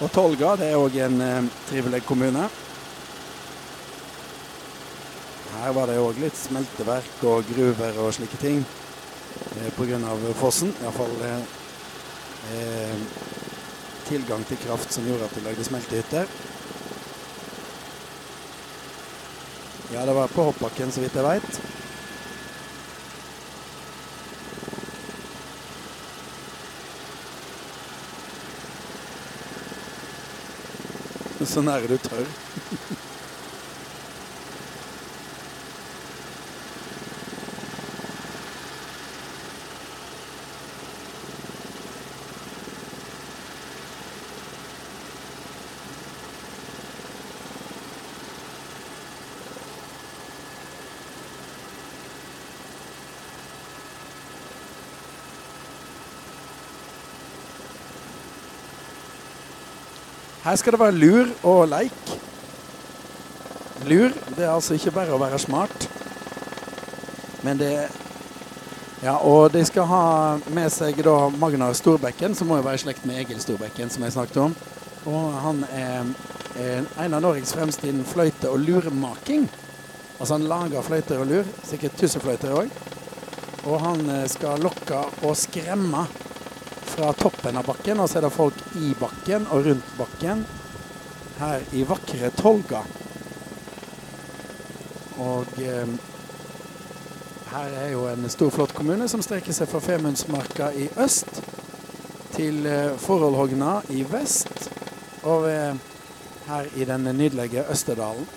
Og Tolga det er òg en eh, trivelig kommune. Her var det òg litt smelteverk og gruver og slike ting eh, pga. fossen. Iallfall eh, eh, tilgang til kraft som gjorde at de lagde smeltehytter. Ja, det var på hoppbakken, så vidt jeg veit. Så nære du tør. Her skal det være lur og leik. Lur, det er altså ikke bare å være smart, men det Ja, og de skal ha med seg da Magnar Storbekken, som må jo være i slekt med Egil Storbekken, som jeg snakket om. Og han er, er en av Norges fremste innen fløyte- og lurmaking. Altså han lager fløyter og lur, sikkert tussefløyter òg. Og han eh, skal lokke og skremme fra toppen av bakken, og så er det folk i bakken og rundt bakken her i vakre Tolga. Og eh, her er jo en stor, flott kommune som strekker seg fra Femundsmarka i øst til eh, Forholdhogna i vest, og eh, her i den nydelige Østerdalen.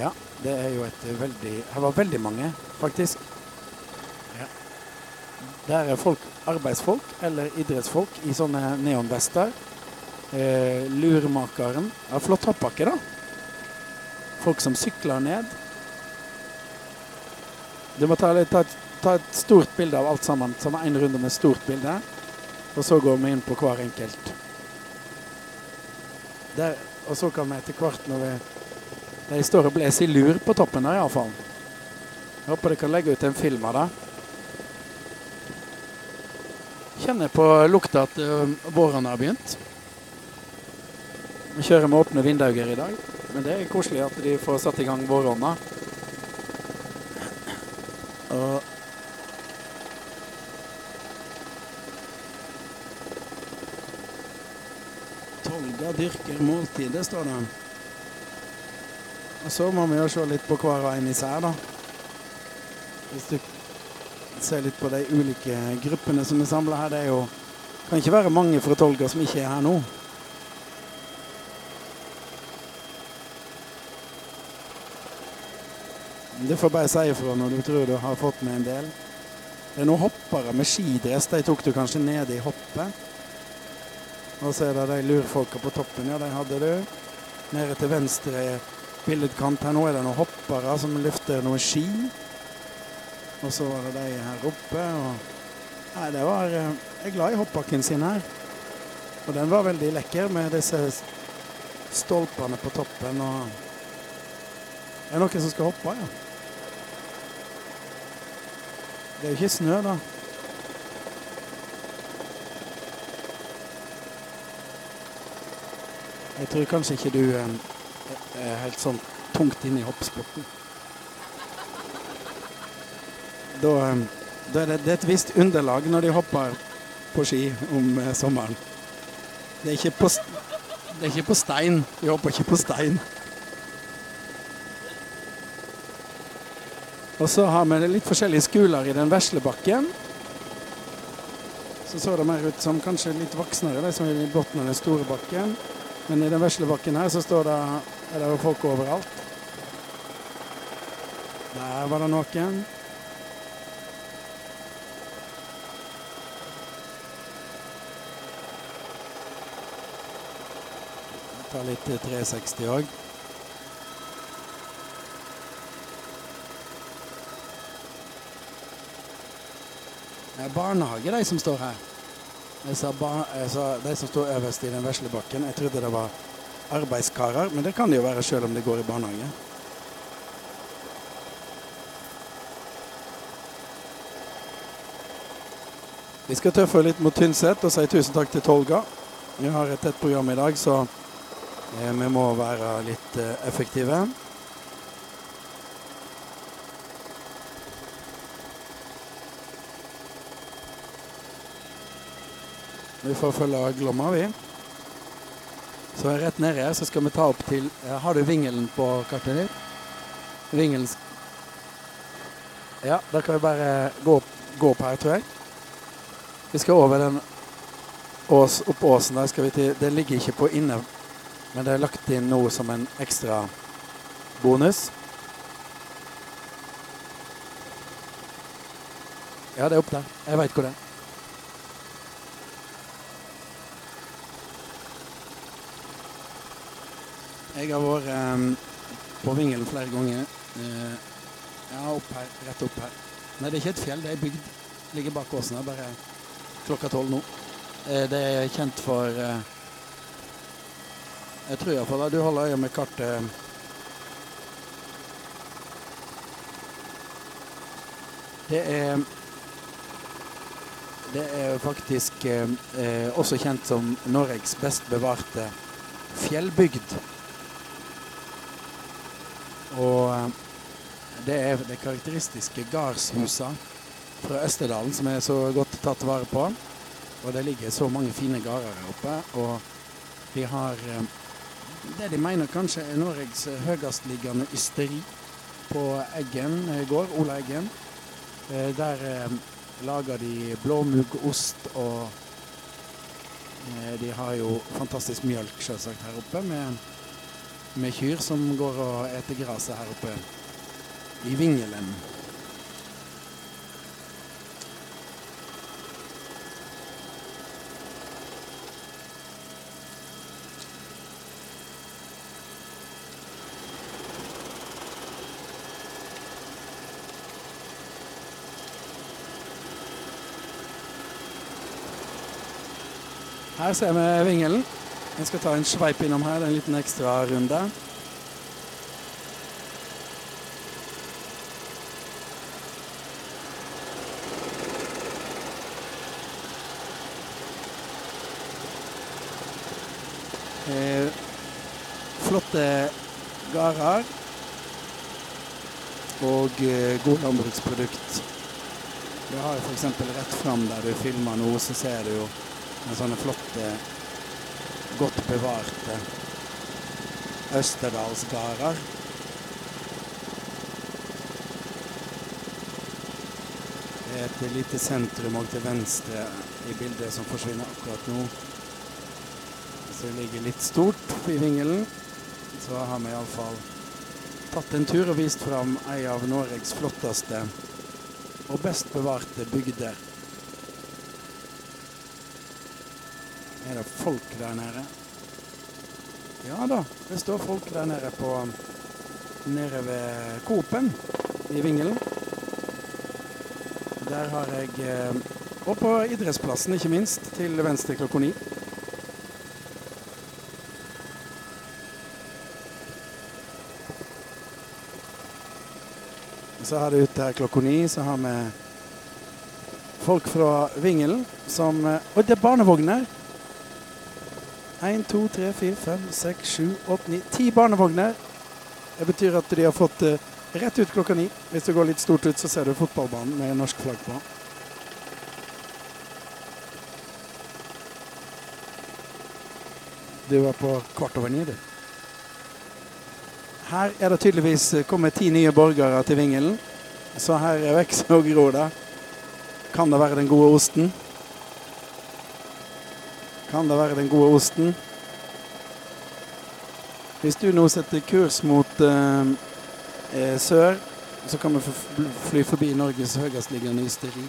Ja, det er jo et veldig Her var veldig mange, faktisk. Der er folk arbeidsfolk eller idrettsfolk i sånne neonvester. Eh, luremakeren. Ja, flott hoppbakke, da. Folk som sykler ned. Du må ta, ta, ta et stort bilde av alt sammen. Som en runde med stort bilde. Og så går vi inn på hver enkelt. Der, og så kan vi etter hvert når vi De står og blåser i lur på toppen der, iallfall. Håper de kan legge ut en film av det kjenner på lukta at uh, våren har begynt. Vi kjører med åpne vinduer i dag, men det er koselig at de får satt i gang våronna. Tolga dyrker måltidet, står det. Og så må vi jo se litt på hver og en især, da. Hvis du se litt på de ulike gruppene som er samla her. Det er jo, kan ikke være mange fra Tolga som ikke er her nå. Du får bare si ifra når du tror du har fått med en del. Det er noen hoppere med skidress. De tok du kanskje nede i hoppet. Og så er det de lurfolka på toppen. Ja, de hadde du. Nede til venstre billedkant her nå er det noen hoppere som løfter noen ski. Og så var det de her oppe. og Nei, det var Jeg er glad i hoppbakken sin her. Og den var veldig lekker med disse stolpene på toppen. og Det er noen som skal hoppe, ja. Det er jo ikke snø, da. Jeg tror kanskje ikke du er helt sånn tungt inne i hoppsporten da, um, da er det, det er et visst underlag når de hopper på ski om eh, sommeren. Det er, på, det er ikke på stein. De hopper ikke på stein. Og så har vi litt forskjellige skoler i den vesle bakken. Så så det mer ut som kanskje litt voksnere, de som er i bunnen av den store bakken. Men i den vesle bakken her så står det, er det folk overalt. Der var det noen. Ta litt 360 òg. Det er barnehage, de som står her. Jeg sa, bar, jeg sa de som står øverst i den vesle bakken. Jeg trodde det var arbeidskarer, men det kan det jo være sjøl om de går i barnehage. Vi skal tøffe litt mot Tynset og si tusen takk til Tolga. Vi har et tett program i dag, så vi må være litt eh, effektive. Vi får følge Glomma, vi. Så rett nede her så skal vi ta opp til eh, Har du vingelen på kartet ditt? Vingelen Ja, da kan vi bare gå opp, gå opp her, tror jeg. Vi skal over den ås, opp åsen der. skal vi til. Den ligger ikke på inne, men det er lagt inn noe som en ekstra bonus. Ja, det er opp der. Jeg veit hvor det er. Jeg har vært um, på Vingelen flere ganger. Uh, ja, opp her. Rett opp her. Nei, det er ikke et fjell, det er bygd. Ligger bak åsen her, bare klokka tolv nå. Uh, det er kjent for uh, Jeg tror iallfall at du holder øye med kartet. Det er Det er faktisk også kjent som Norges best bevarte fjellbygd. Og eh, det er det karakteristiske gardshusa fra Østerdalen som er så godt tatt vare på. Og det ligger så mange fine gårder her oppe. Og de har eh, det de mener kanskje er Norges høyestliggende ysteri på Eggen gård, Ola Eggen. Eh, der lager de blåmuggost og de har jo fantastisk mjølk selvsagt her oppe med med kyr som går og eter gresset her oppe i Vingelen. Her ser vi Vingelen. Jeg skal ta en sveip innom her, er en liten ekstra runde. Eh, flotte gårder og eh, god landbruksprodukt. Du har f.eks. rett fram der du filmer noe, så ser du jo en sånne flotte godt bevarte østerdalsgarder. Er et lite sentrum og til venstre i bildet som forsvinner akkurat nå. Så det ligger litt stort i Vingelen. Så har vi iallfall tatt en tur og vist fram ei av Norges flotteste og best bevarte bygder. Er det folk der nede? Ja da, det står folk der nede på Nede ved Coop-en i Vingelen. Der har jeg eh, Og på idrettsplassen, ikke minst, til venstre klokka ni. Så har det ute her klokka ni, så har vi folk fra Vingelen som eh, Og det er barnevogner! 1, 2, 3, 4, 5, 6, 7, 8, 9 Ti barnevogner. Det betyr at de har fått uh, rett ut klokka ni. Hvis du går litt stort ut, så ser du fotballbanen med norsk flagg på. Du var på kvart over ni, du. Her er det tydeligvis kommet ti nye borgere til Vingelen. Så her vokser og gror det. Kan det være den gode osten? Kan det være den gode osten. Hvis du nå setter kurs mot eh, eh sør, så kan vi fly forbi Norges høyestliggende ysteri.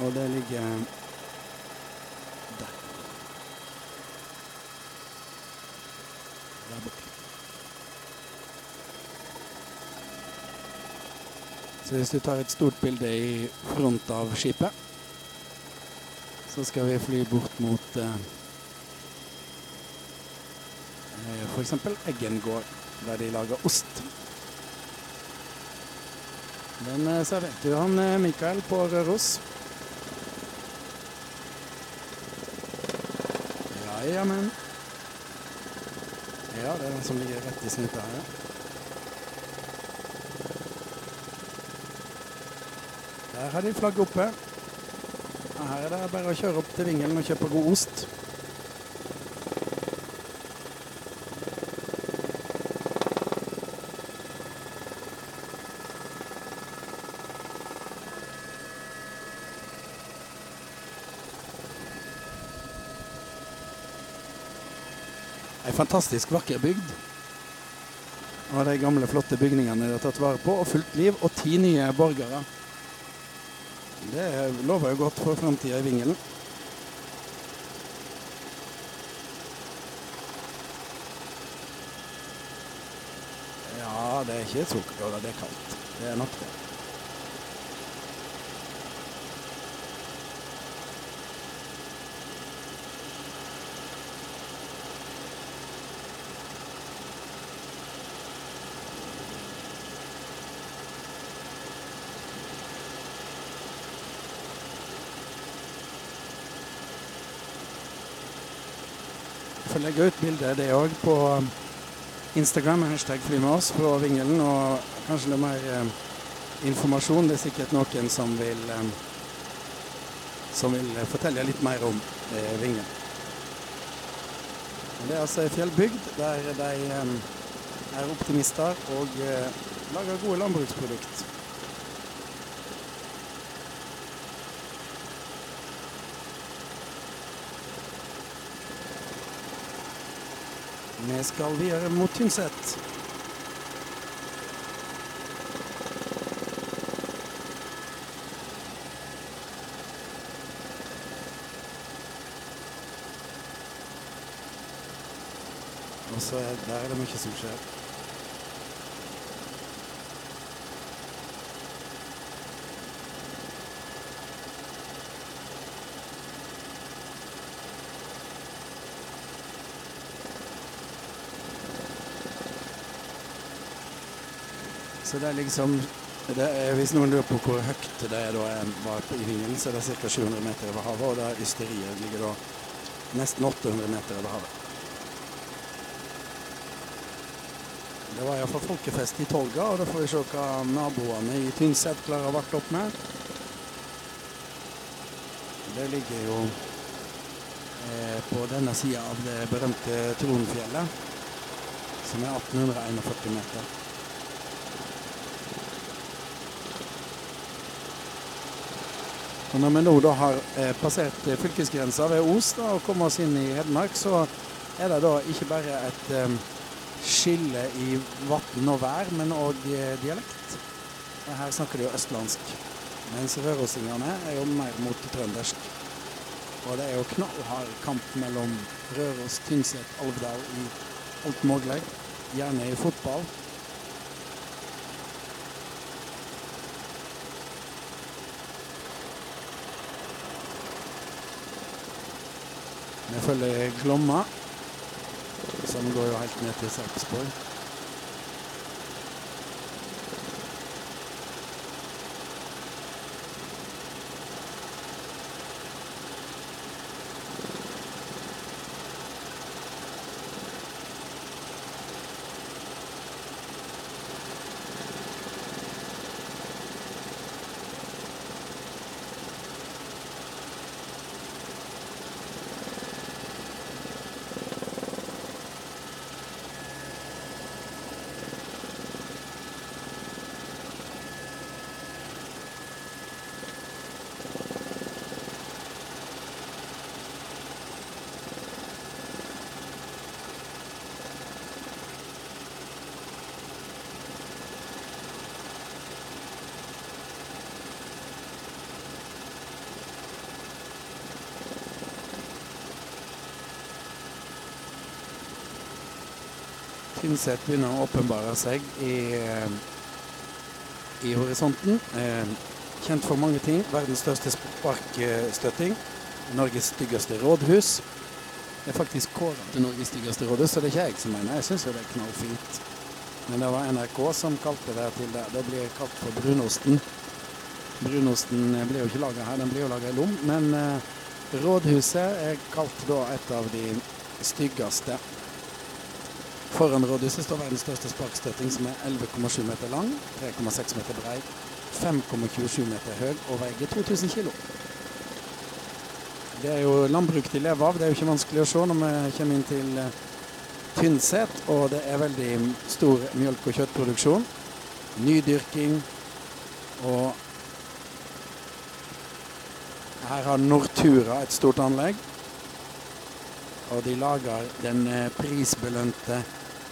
Og det ligger der. Der borte. Så hvis du tar et stort bilde i front av skipet så skal vi fly bort mot eh, eh f.eks. Eggen gård, der de lager ost. Den eh, serverte jo han eh, Mikael på Røros. Ja, ja, men. Ja, det er den som ligger rett i snittet her. Der har de flagget oppe. Her er det bare å kjøre opp til Vingelen og kjøpe god ost. Ei fantastisk vakker bygd. Og de gamle, flotte bygningene de har tatt vare på, og fullt liv, og ti nye borgere. Det lover jo godt for framtida i Vingelen. Ja, det er ikke sukker, det er kaldt. Det er nok det. Får legge ut bilde det òg på Instagram med hashtag fly med oss fra Vingelen. Og kanskje litt mer eh, informasjon. Det er sikkert noen som vil, eh, som vil fortelle litt mer om eh, Vingelen. Det er altså ei fjellbygd der de eh, er optimister og eh, lager gode landbruksprodukter. Vi skal videre mot Tynset. Og så er, der er det mye som skjer. Så det er liksom det er, Hvis noen lurer på hvor høyt det er da jeg var på, i Vingen, så er det ca. 700 meter over havet. Og da ysteriet ligger da nesten 800 meter over havet. Det var iallfall folkefest i Tolga, og da får vi se hva naboene i Tynset klarer å varte opp med. Det ligger jo eh, på denne sida av det berømte Tronfjellet, som er 1841 meter. Og når vi nå da har eh, passert eh, fylkesgrensa ved Os da, og kommet oss inn i Hedmark, så er det da ikke bare et eh, skille i vann og vær, men òg dialekt. Her snakker de jo østlandsk, mens rørosingene er jo mer mot trøndersk. Og det er jo knallhard kamp mellom Røros, Tynset, Alvdal i alt mulig. Gjerne i fotball. Vi følger Glomma, som går jo helt ned til Sarpsborg. Tynset begynner å åpenbare seg i, eh, i horisonten. Eh, kjent for mange ting. Verdens største sparkstøtting. Norges styggeste rådhus. Det er faktisk kåret til Norges styggeste rådhus, så det er ikke jeg som mener. Jeg syns det er knallfint. Men det var NRK som kalte det til det. Det blir kalt for brunosten. Brunosten blir jo ikke laga her, den blir jo laga i Lom. Men eh, rådhuset er kalt da et av de styggeste. Foran rådhuset står verdens største sparkstøtting, som er 11,7 meter lang, 3,6 meter brei, 5,27 meter høy og veier 2000 kg. Det er jo landbruk de lever av. Det er jo ikke vanskelig å se når vi kommer inn til eh, Tynset. Og det er veldig stor mjølk- og kjøttproduksjon. Nydyrking. Og her har Nortura et stort anlegg. Og de lager den eh, prisbelønte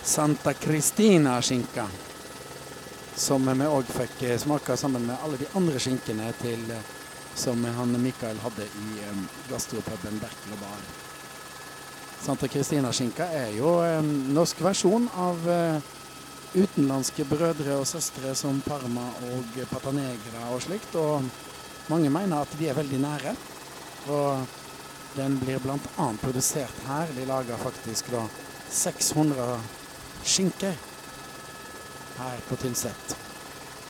Santa Cristina-skinka. Som vi òg fikk eh, smake sammen med alle de andre skinkene til, eh, som han Mikael hadde i um, gastropuben Berkel og Bar. Santa Cristina-skinka er jo en norsk versjon av uh, utenlandske brødre og søstre som Parma og Patanegra og slikt. Og mange mener at de er veldig nære. Og den blir bl.a. produsert her. De lager faktisk da 600 skinker her på Tynset.